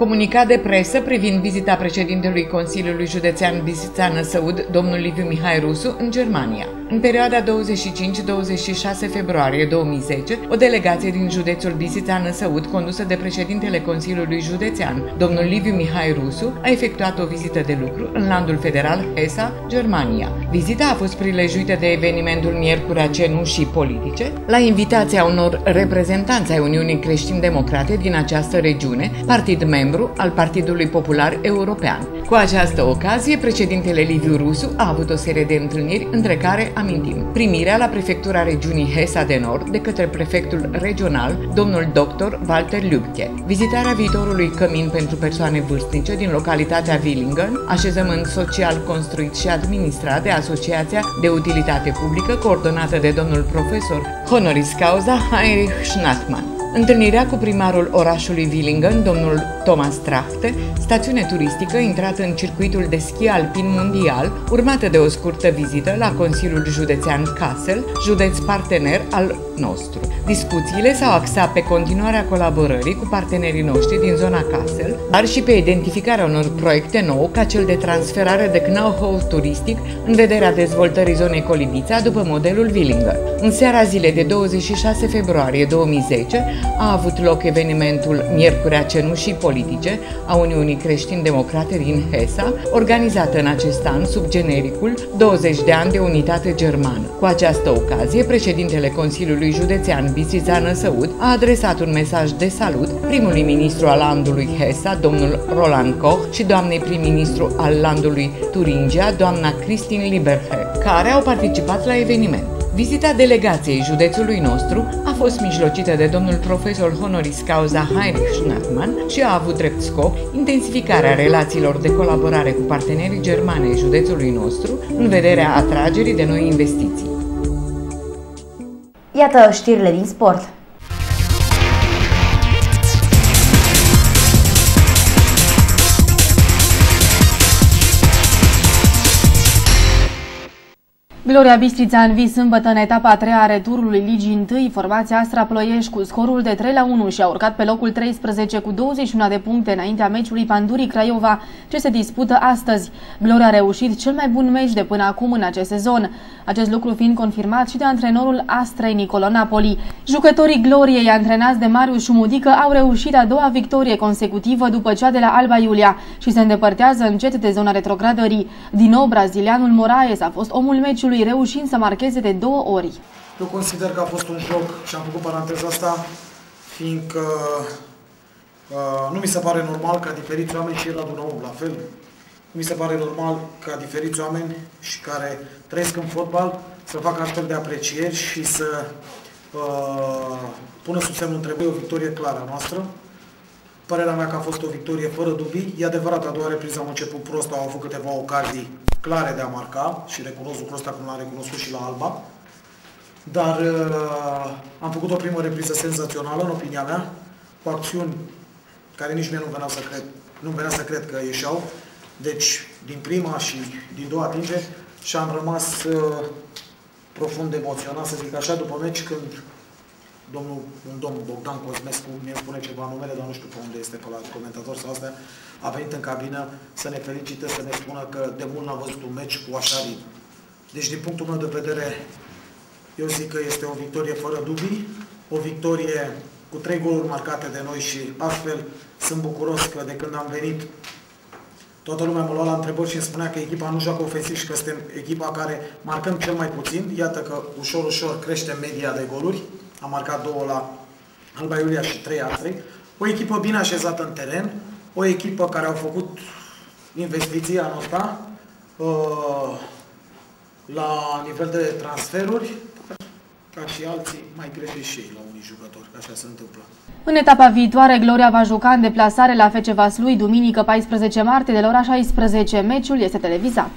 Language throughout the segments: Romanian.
comunicat de presă privind vizita președintelui Consiliului Județean Bistrița Năsăud, domnul Liviu Mihai Rusu, în Germania. În perioada 25-26 februarie 2010, o delegație din județul Bistrița Năsăud, condusă de președintele Consiliului Județean, domnul Liviu Mihai Rusu, a efectuat o vizită de lucru în landul federal Hesa, Germania. Vizita a fost prilejuită de evenimentul Miercurea Cenușii Politice, la invitația unor reprezentanți ai Uniunii Creștin-Democrate din această regiune, partid membru al Partidului Popular European. Cu această ocazie, președintele Liviu Rusu a avut o serie de întâlniri, între care amintim primirea la prefectura regiunii Hesa de Nord de către prefectul regional, domnul dr. Walter Lübke, vizitarea viitorului cămin pentru persoane vârstnice din localitatea Willingen, așezământ social construit și administrat de Asociația de Utilitate Publică coordonată de domnul profesor honoris causa Heinrich Schnattmann. Întâlnirea cu primarul orașului Willingen, domnul Thomas Trachte, stațiune turistică intrată în circuitul de schi alpin mondial, urmată de o scurtă vizită la Consiliul Județean Kassel, județ partener al nostru. Discuțiile s-au axat pe continuarea colaborării cu partenerii noștri din zona Kassel, dar și pe identificarea unor proiecte nou ca cel de transferare de know-how turistic în vederea dezvoltării zonei Colibița după modelul Willingen. În seara zilei de 26 februarie 2010 a avut loc evenimentul Miercurea Cenușii Politice a Uniunii Creștin-Democrate din HESA, organizată în acest an sub genericul 20 de ani de unitate germană. Cu această ocazie, președintele Consiliului Județean Bistrița Năsăud a adresat un mesaj de salut primului ministru al landului HESA, domnul Roland Koch, și doamnei prim-ministru al landului Turingia, doamna Christine Liberhe, care au participat la eveniment. Vizita delegației județului nostru a fost mijlocită de domnul profesor honoris causa Heinrich Schnattmann și a avut drept scop intensificarea relațiilor de colaborare cu partenerii germane ai județului nostru în vederea atragerii de noi investiții. Iată știrile din sport. Gloria Bistrița a învins sâmbătă în etapa a treia a returului Ligii 1, formația Astra Ploiești cu scorul de 3 la 1 și a urcat pe locul 13 cu 21 de puncte înaintea meciului Pandurii Craiova, ce se dispută astăzi. Gloria a reușit cel mai bun meci de până acum în acest sezon. Acest lucru fiind confirmat și de antrenorul Astrei Nicolo Napoli. Jucătorii Gloriei antrenați de Marius Șumudică au reușit a doua victorie consecutivă după cea de la Alba Iulia și se îndepărtează încet de zona retrogradării. Din nou, brazilianul Moraes a fost omul meciului lui reușind să marcheze de două ori. Eu consider că a fost un joc și am făcut paranteza asta, fiindcă uh, nu mi se pare normal ca diferiți oameni și el adună om la fel. Nu mi se pare normal ca diferiți oameni și care trăiesc în fotbal să facă astfel de aprecieri și să uh, pună sub semnul întrebării o victorie clară a noastră. Părerea mea că a fost o victorie fără dubii. E adevărat, a doua repriză am început prost, au avut câteva ocazii clare de a marca și recunosc lucrul ăsta cum l-am recunoscut și la Alba. Dar uh, am făcut o primă repriză senzațională, în opinia mea, cu acțiuni care nici mie nu venea să cred, nu venea să cred că ieșeau. Deci, din prima și din două atinge și am rămas uh, profund emoționat, să zic așa, după meci, când domnul, un domn Bogdan Cosmescu, mi spune ceva numele, dar nu știu pe unde este pe la comentator sau astea, a venit în cabină să ne felicite, să ne spună că de mult n-a văzut un meci cu așa ritm. Deci, din punctul meu de vedere, eu zic că este o victorie fără dubii, o victorie cu trei goluri marcate de noi și astfel sunt bucuros că de când am venit toată lumea mă lua la întrebări și îmi spunea că echipa nu joacă ofensiv și că suntem echipa care marcăm cel mai puțin. Iată că ușor, ușor crește media de goluri. Am marcat două la Alba Iulia și trei altri. O echipă bine așezată în teren, o echipă care au făcut investiții anul ăsta uh, la nivel de transferuri, ca și alții, mai greșesc și ei la unii jucători, așa se întâmplă. În etapa viitoare, Gloria va juca în deplasare la FC Vaslui, duminică 14 martie de la ora 16. Meciul este televizat.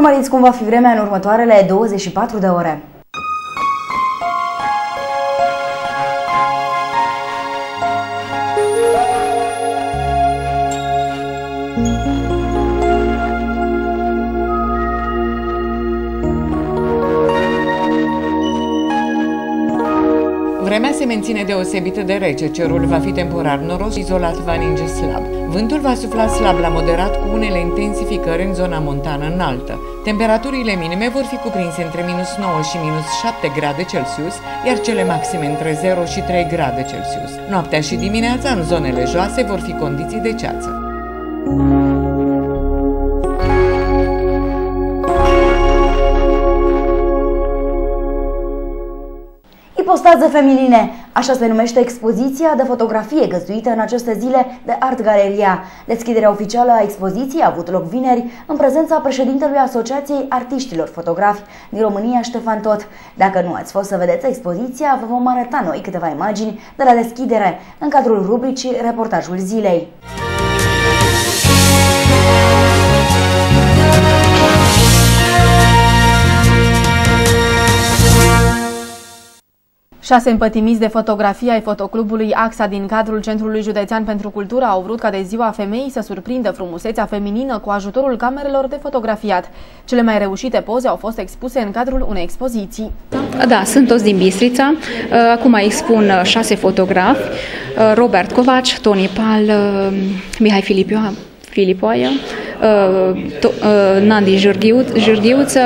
Urmăriți cum va fi vremea în următoarele 24 de ore. Vremea se menține deosebită de rece, cerul va fi temporar noros și izolat va ninge slab. Vântul va sufla slab la moderat cu unele intensificări în zona montană înaltă. Temperaturile minime vor fi cuprinse între minus 9 și minus 7 grade Celsius, iar cele maxime între 0 și 3 grade Celsius. Noaptea și dimineața în zonele joase vor fi condiții de ceață. Ipostaze femiline, așa se numește expoziția de fotografie găzduită în aceste zile de Art Galeria. Deschiderea oficială a expoziției a avut loc vineri în prezența președintelui Asociației Artiștilor Fotografi din România, Ștefan Tot. Dacă nu ați fost să vedeți expoziția, vă vom arăta noi câteva imagini de la deschidere în cadrul rubricii Reportajul Zilei. Șase împătimiți de fotografie ai fotoclubului AXA din cadrul Centrului Județean pentru Cultură au vrut ca de ziua femeii să surprindă frumusețea feminină cu ajutorul camerelor de fotografiat. Cele mai reușite poze au fost expuse în cadrul unei expoziții. Da, sunt toți din Bistrița. Uh, acum expun uh, șase fotografi. Uh, Robert Covaci, Tony Pal, Mihai Filipioa, Filipoaia, Nandi Jurghiuță,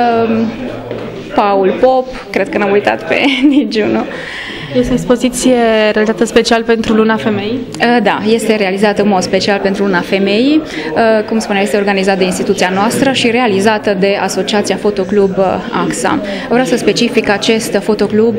Paul Pop, cred că n-am uitat pe niciunul. Este o expoziție realizată special pentru Luna Femeii? Uh, da, este realizată în mod special pentru Luna Femeii. Uh, cum spunea, este organizată de instituția noastră și realizată de Asociația Fotoclub uh, AXA. Vreau să specific că acest fotoclub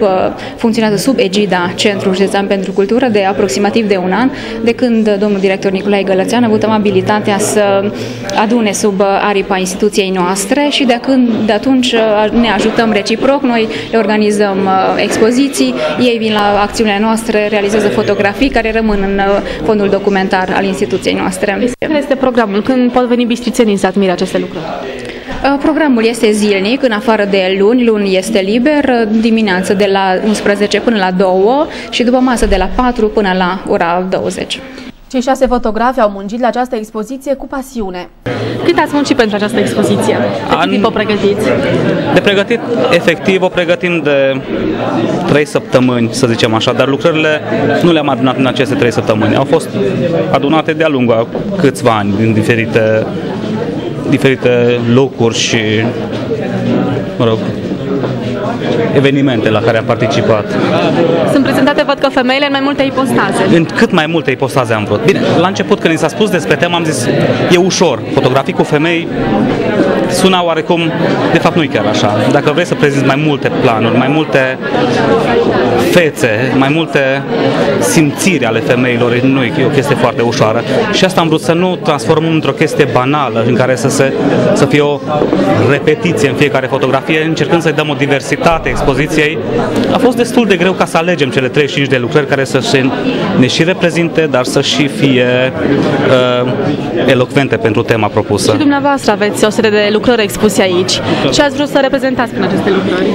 funcționează sub egida Centrul Județean pentru Cultură de aproximativ de un an, de când domnul director Nicolae Gălățean a avut amabilitatea să adune sub aripa instituției noastre și de, când, de atunci ne ajutăm reciproc, noi le organizăm expoziții, ei vin la acțiunile noastre, realizează fotografii care rămân în uh, fondul documentar al instituției noastre. Care este programul? Când pot veni bistrițenii să admire aceste lucruri? Uh, programul este zilnic, în afară de luni, luni este liber, uh, dimineață de la 11 până la 2 și după masă de la 4 până la ora 20. Cei șase fotografi au muncit la această expoziție cu pasiune. Cât ați muncit pentru această expoziție? Cât An... timp o pregătiți? De pregătit, efectiv, o pregătim de trei săptămâni, să zicem așa, dar lucrările nu le-am adunat în aceste trei săptămâni. Au fost adunate de-a lungul câțiva ani, din diferite, diferite locuri și, mă rog, evenimente la care am participat. Sunt prezentate, văd că femeile în mai multe ipostaze. În cât mai multe ipostaze am vrut. Bine, la început când ni s-a spus despre temă am zis, e ușor, fotografii cu femei suna oarecum, de fapt nu e chiar așa. Dacă vrei să prezinți mai multe planuri, mai multe fețe, mai multe simțiri ale femeilor, nu e o chestie foarte ușoară. Și asta am vrut să nu transformăm într-o chestie banală în care să, se, să fie o repetiție în fiecare fotografie, încercând să-i dăm o diversitate expoziției. A fost destul de greu ca să alegem cele 35 de lucrări care să se ne și reprezinte, dar să și fie uh, elocvente pentru tema propusă. Și dumneavoastră aveți o serie de lucrări expuse aici. Ce ați vrut să reprezentați prin aceste lucrări?